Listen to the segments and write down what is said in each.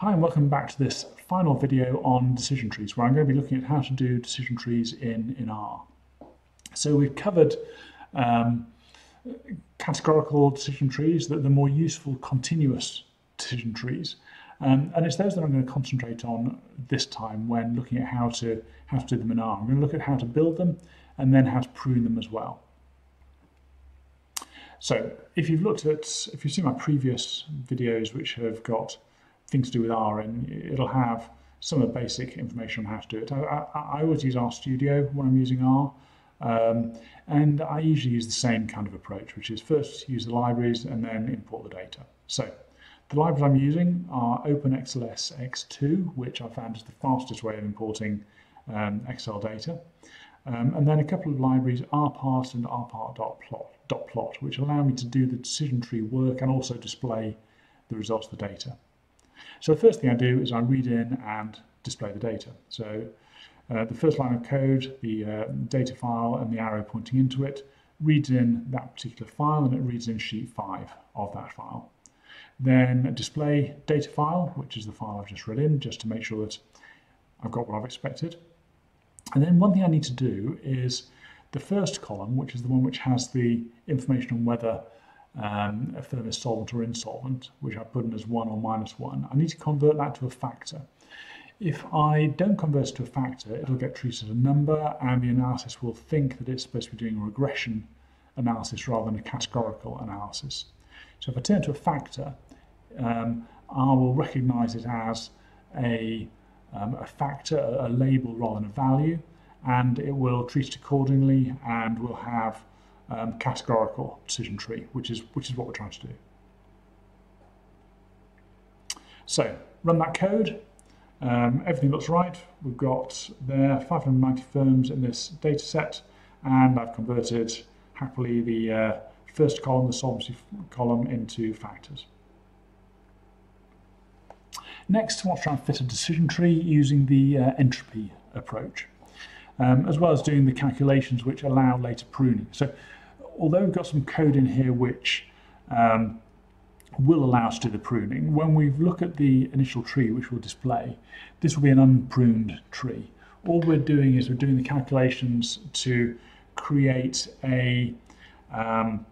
Hi and welcome back to this final video on decision trees where I'm going to be looking at how to do decision trees in, in R. So we've covered um, categorical decision trees, that the more useful continuous decision trees. Um, and it's those that I'm going to concentrate on this time when looking at how to, how to do them in R. I'm going to look at how to build them and then how to prune them as well. So if you've looked at, if you've seen my previous videos which have got things to do with R and it'll have some of the basic information on how to do it. I, I, I always use RStudio when I'm using R. Um, and I usually use the same kind of approach, which is first use the libraries and then import the data. So the libraries I'm using are openxlsx2, which I found is the fastest way of importing um, Excel data. Um, and then a couple of libraries, rpart and rpart.plot, .plot, which allow me to do the decision tree work and also display the results of the data. So the first thing I do is I read in and display the data. So uh, the first line of code, the uh, data file and the arrow pointing into it, reads in that particular file and it reads in sheet 5 of that file. Then display data file, which is the file I've just read in, just to make sure that I've got what I've expected. And then one thing I need to do is the first column, which is the one which has the information on whether um, a firm is solvent or insolvent, which I put in as 1 or minus 1, I need to convert that to a factor. If I don't convert it to a factor, it'll get treated as a number and the analysis will think that it's supposed to be doing a regression analysis rather than a categorical analysis. So if I turn to a factor, um, I will recognize it as a um, a factor, a label rather than a value, and it will treat it accordingly and will have um, categorical decision tree, which is, which is what we're trying to do. So run that code. Um, everything looks right. We've got there 590 firms in this data set, and I've converted happily the uh, first column, the solvency column, into factors. Next, I want to try and fit a decision tree using the uh, entropy approach, um, as well as doing the calculations which allow later pruning. So although we've got some code in here which um, will allow us to do the pruning, when we look at the initial tree which we'll display, this will be an unpruned tree. All we're doing is we're doing the calculations to create a um,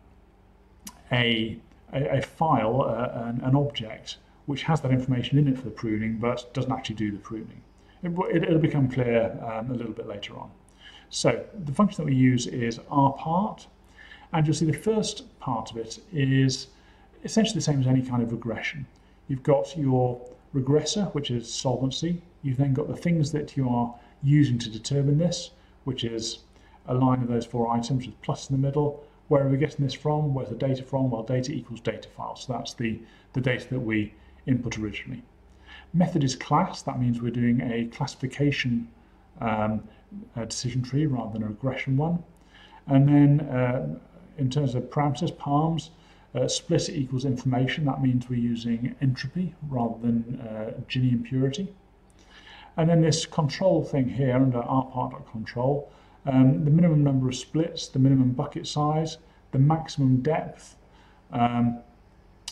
a, a, a, file, uh, an, an object which has that information in it for the pruning, but doesn't actually do the pruning. It, will become clear um, a little bit later on. So the function that we use is rpart, and you'll see the first part of it is essentially the same as any kind of regression. You've got your regressor, which is solvency. You've then got the things that you are using to determine this, which is a line of those four items with plus in the middle. Where are we getting this from? Where's the data from? Well, data equals data file. So that's the, the data that we input originally. Method is class, that means we're doing a classification um, a decision tree rather than a regression one. And then uh, in terms of parameters, parms, uh, split equals information, that means we're using entropy rather than uh, Gini impurity. And then this control thing here under rpart.control, um, the minimum number of splits, the minimum bucket size, the maximum depth, um,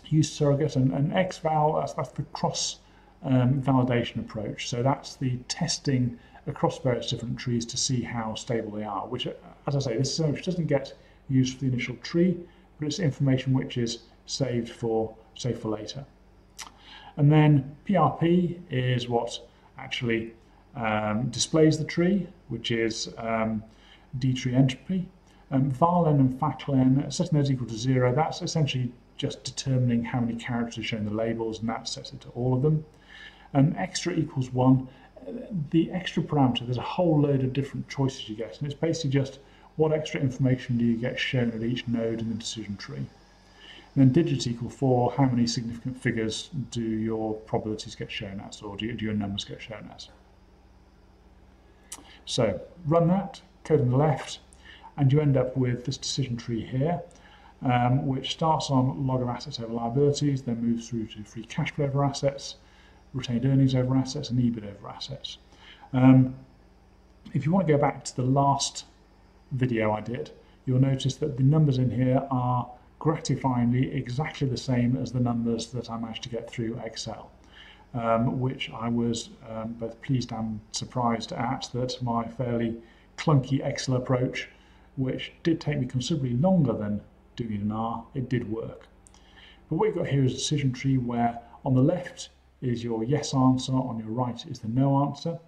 use surrogate and, and XVal, that's, that's the cross um, validation approach. So that's the testing across various different trees to see how stable they are, which, as I say, this is something which doesn't get used for the initial tree, but it's information which is saved for, saved for later. And then PRP is what actually um, displays the tree, which is um, D-tree entropy. Um, varlen and faclen, setting those equal to zero, that's essentially just determining how many characters are shown in the labels, and that sets it to all of them. Um, extra equals one. The extra parameter, there's a whole load of different choices you get, and it's basically just what extra information do you get shown at each node in the decision tree. And then digits equal 4, how many significant figures do your probabilities get shown as, or do, do your numbers get shown as? So run that, code on the left, and you end up with this decision tree here um, which starts on log of assets over liabilities, then moves through to free cash flow over assets, retained earnings over assets, and EBIT over assets. Um, if you want to go back to the last video I did, you'll notice that the numbers in here are gratifyingly exactly the same as the numbers that I managed to get through Excel. um, which I was um, both pleased and surprised at that my fairly clunky Excel approach, which did take me considerably longer than doing in R, it did work. But what you've got here is a decision tree where on the left is your yes answer, on your right is the no answer.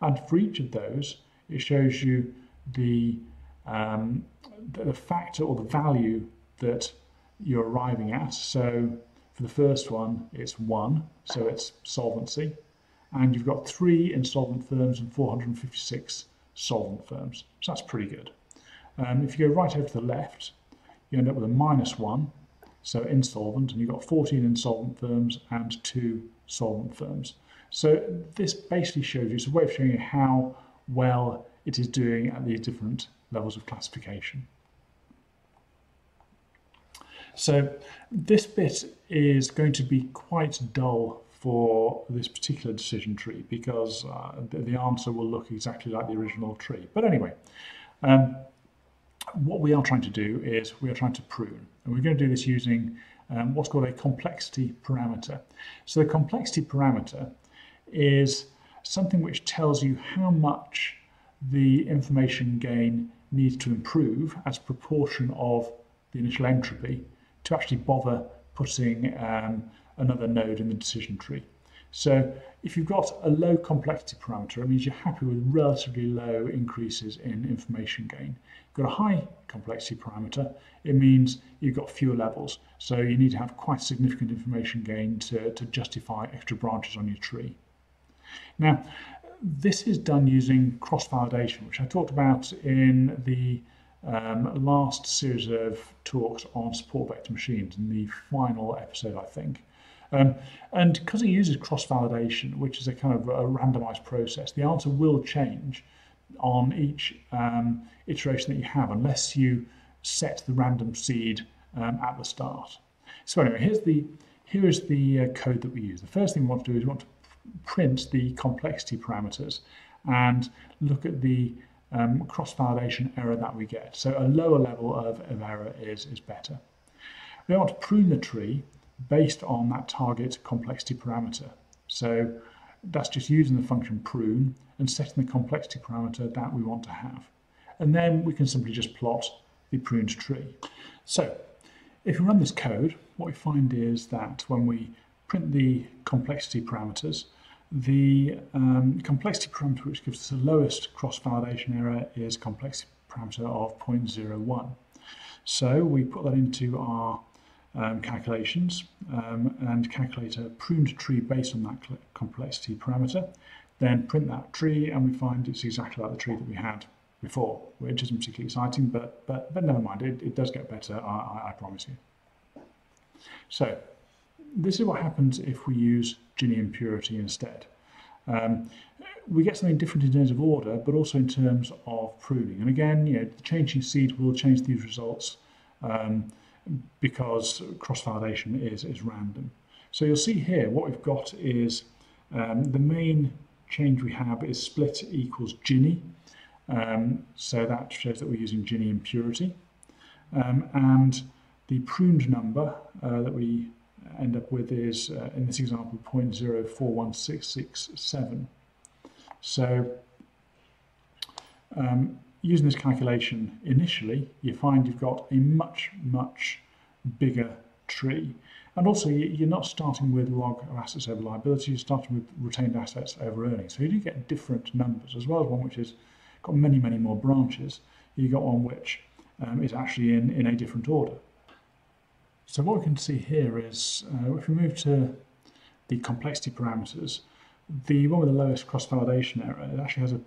And for each of those, it shows you the, um, the factor or the value that you're arriving at. So for the first one, it's one, so it's solvency. And you've got three insolvent firms and 456 solvent firms. So that's pretty good. Um, if you go right over to the left, you end up with a minus one, so insolvent, and you've got 14 insolvent firms and two solvent firms. So this basically shows you, it's a way of showing you how well it is doing at these different levels of classification. So this bit is going to be quite dull for this particular decision tree because uh, the, answer will look exactly like the original tree. But anyway, um, what we are trying to do is we are trying to prune. And we're going to do this using um, what's called a complexity parameter. So the complexity parameter is something which tells you how much the information gain needs to improve as proportion of the initial entropy to actually bother putting um, another node in the decision tree. So if you've got a low complexity parameter, it means you're happy with relatively low increases in information gain. You've got a high complexity parameter, it means you've got fewer levels. So you need to have quite significant information gain to, to justify extra branches on your tree. Now, this is done using cross-validation, which I talked about in the um, last series of talks on support vector machines in the final episode, I think. Um, and because it uses cross-validation, which is a kind of a randomized process, the answer will change on each um, iteration that you have unless you set the random seed um, at the start. So anyway, here's the here is the uh, code that we use. The first thing we want to do is we want to print the complexity parameters and look at the um, cross-validation error that we get. So a lower level of, of error is, is better. We want to prune the tree based on that target complexity parameter. So that's just using the function prune and setting the complexity parameter that we want to have. And then we can simply just plot the pruned tree. So if we run this code, what we find is that when we print the complexity parameters, the um, complexity parameter which gives us the lowest cross-validation error is complexity parameter of 0.01. So we put that into our um, calculations um, and calculate a pruned tree based on that complexity parameter, then print that tree and we find it's exactly like the tree that we had before, which isn't particularly exciting, but, but, but never mind, it, it does get better, I, I promise you. So this is what happens if we use Gini impurity instead. Um, we get something different in terms of order, but also in terms of pruning. And again, you know, the changing seed will change these results um, because cross-validation is, is random. So you'll see here what we've got is um, the main change we have is split equals Gini. Um, so that shows that we're using Gini impurity. Um, and the pruned number uh, that we end up with is, uh, in this example, 0.041667. So um, using this calculation initially, you find you've got a much, much bigger tree. And also, you're not starting with log of assets over liabilities, you're starting with retained assets over earnings. So you do get different numbers, as well as one which has got many, many more branches. You've got one which um, is actually in, in a different order. So what we can see here is, uh, if we move to the complexity parameters, the one with the lowest cross-validation error, it actually has a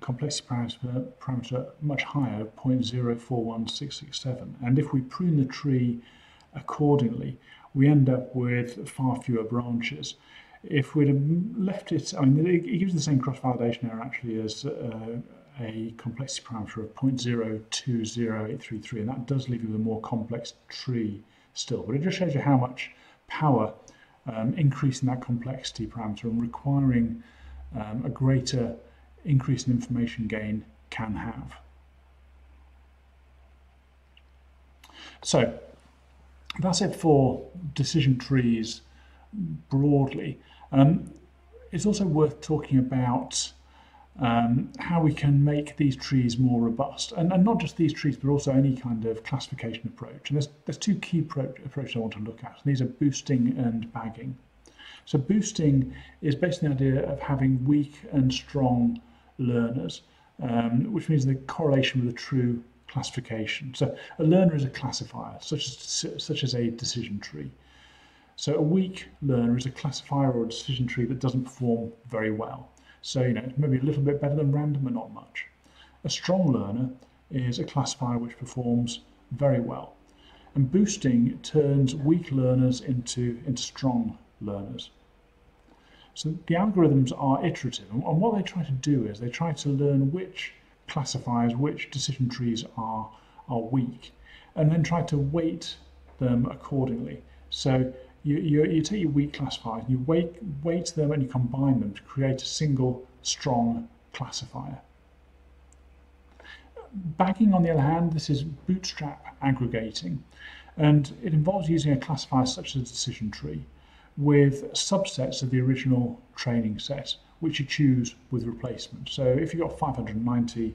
complexity parameter, parameter much higher, 0.041667. And if we prune the tree accordingly, we end up with far fewer branches. If we'd have left it, I mean, it, gives the same cross-validation error actually as uh, a complexity parameter of 0.020833, and that does leave you with a more complex tree still. But it just shows you how much power um, increasing that complexity parameter and requiring um, a greater increase in information gain can have. So that's it for decision trees broadly. Um, it's also worth talking about um, how we can make these trees more robust. And, and, not just these trees, but also any kind of classification approach. And there's, there's two key approach, approaches I want to look at. These are boosting and bagging. So boosting is basically the idea of having weak and strong learners, um, which means the correlation with a true classification. So a learner is a classifier, such as, such as a decision tree. So a weak learner is a classifier or a decision tree that doesn't perform very well. So, you know, maybe a little bit better than random, but not much. A strong learner is a classifier which performs very well. And boosting turns weak learners into, into strong learners. So the algorithms are iterative, and what they try to do is they try to learn which classifiers, which decision trees are, are weak, and then try to weight them accordingly. So you, you, you take your weak classifiers, you weight, weight them and you combine them to create a single strong classifier. Bagging, on the other hand, this is bootstrap aggregating, and it involves using a classifier such as a decision tree with subsets of the original training set, which you choose with replacement. So if you've got 590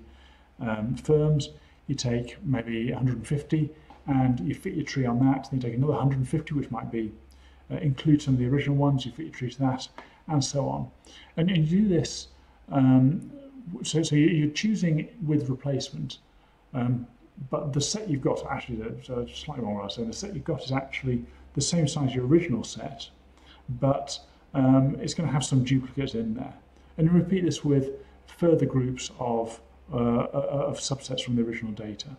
um, firms, you take maybe 150 and you fit your tree on that, then you take another 150, which might be uh, include some of the original ones, you fit your tree to that, and so on. And, you do this, um, so, so you're choosing with replacement, um, but the set you've got, actually, so slightly wrong what I was saying, the set you've got is actually the same size as your original set, but um, it's going to have some duplicates in there. And you repeat this with further groups of, uh, uh, of subsets from the original data.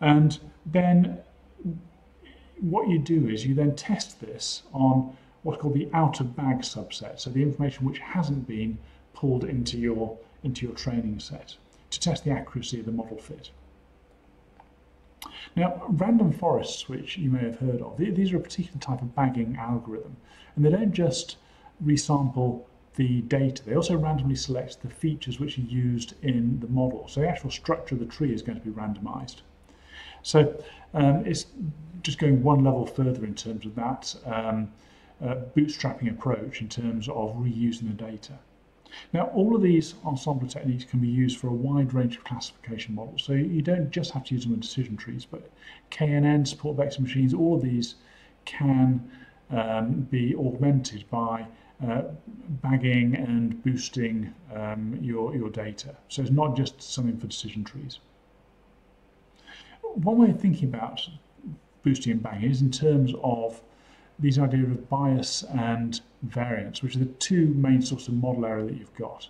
And then what you do is you then test this on what's called the out of bag subset, so the information which hasn't been pulled into your, into your training set to test the accuracy of the model fit. Now, random forests, which you may have heard of, these are a particular type of bagging algorithm, and they don't just resample the data, they also randomly select the features which are used in the model. So the actual structure of the tree is going to be randomized. So um, it's just going one level further in terms of that um, uh, bootstrapping approach in terms of reusing the data. Now, all of these ensemble techniques can be used for a wide range of classification models. So you don't just have to use them in decision trees, but KNN, support vector machines, all of these can um, be augmented by uh, bagging and boosting um, your, your data. So it's not just something for decision trees. One way of thinking about boosting and bagging is in terms of these ideas of bias and variance, which are the two main sources of model error that you've got.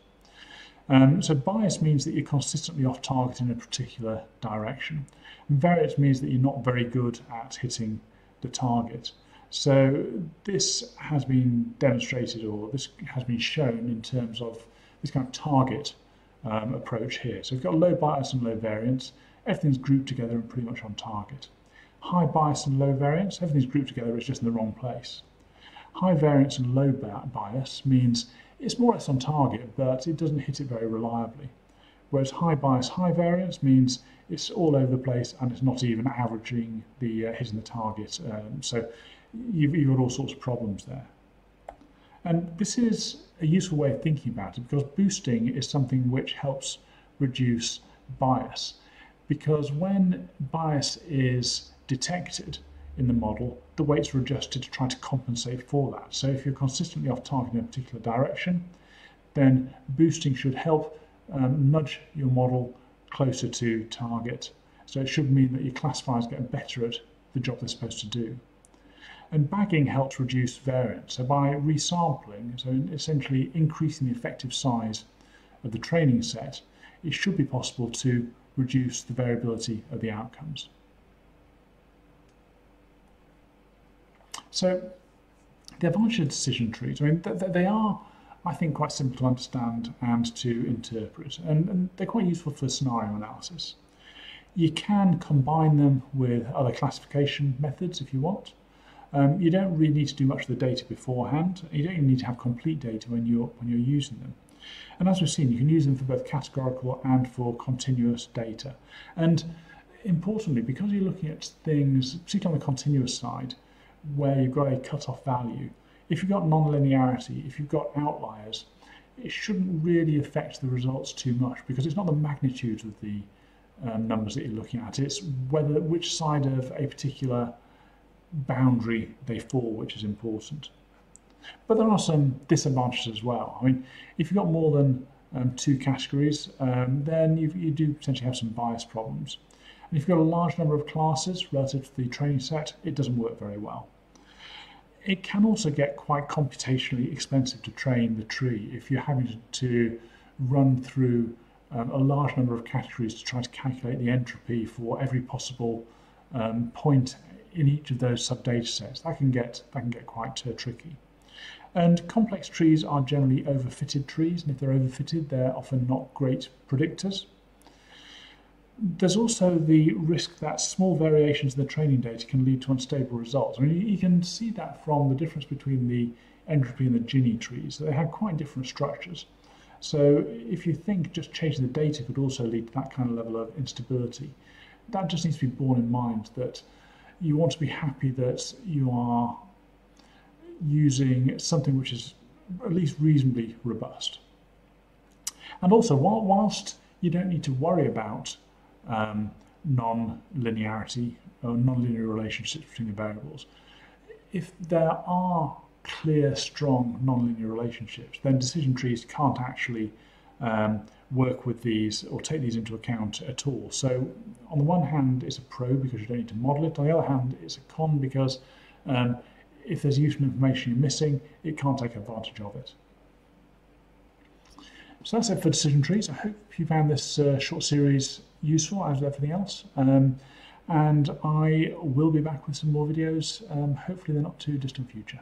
Um, so bias means that you're consistently off target in a particular direction. And variance means that you're not very good at hitting the target. So this has been demonstrated or this has been shown in terms of this kind of target um, approach here. So we've got low bias and low variance. Everything's grouped together and pretty much on target. High bias and low variance, everything's grouped together, it's just in the wrong place. High variance and low bias means it's more or less on target, but it doesn't hit it very reliably. Whereas high bias, high variance means it's all over the place and it's not even averaging the uh, hitting the target. Um, so you've, you've got all sorts of problems there. And this is a useful way of thinking about it because boosting is something which helps reduce bias. Because when bias is detected in the model, the weights are adjusted to try to compensate for that. So if you're consistently off target in a particular direction, then boosting should help um, nudge your model closer to target. So it should mean that your classifiers get better at the job they're supposed to do. And bagging helps reduce variance. So by resampling, so essentially increasing the effective size of the training set, it should be possible to reduce the variability of the outcomes. So the advantage of decision trees, I mean, they are, I think, quite simple to understand and to interpret, and, and they're quite useful for scenario analysis. You can combine them with other classification methods if you want. Um, you don't really need to do much of the data beforehand. You don't even need to have complete data when you're when you're using them. And as we've seen, you can use them for both categorical and for continuous data. And importantly, because you're looking at things, particularly on the continuous side, where you've got a cut-off value, if you've got non-linearity, if you've got outliers, it shouldn't really affect the results too much because it's not the magnitude of the um, numbers that you're looking at. It's whether which side of a particular boundary they fall, which is important. But there are some disadvantages as well. I mean, if you've got more than um, two categories, um, then you, you do potentially have some bias problems. And if you've got a large number of classes relative to the training set, it doesn't work very well. It can also get quite computationally expensive to train the tree if you're having to run through um, a large number of categories to try to calculate the entropy for every possible um, point in each of those sub data sets. That can get that can get quite uh, tricky. And complex trees are generally overfitted trees, and if they're overfitted, they're often not great predictors. There's also the risk that small variations in the training data can lead to unstable results. I mean, you can see that from the difference between the entropy and the Gini trees. They have quite different structures. So if you think just changing the data could also lead to that kind of level of instability, that just needs to be borne in mind that you want to be happy that you are using something which is at least reasonably robust. And also, whilst you don't need to worry about um, non-linearity or non-linear relationships between the variables, if there are clear, strong non-linear relationships, then decision trees can't actually um, work with these or take these into account at all. So on the one hand, it's a pro because you don't need to model it. On the other hand, it's a con because um, if there's useful information you're missing, it can't take advantage of it. So that's it for decision trees. I hope you found this uh, short series useful as with everything else. Um, and I will be back with some more videos, um, hopefully in the not too distant future.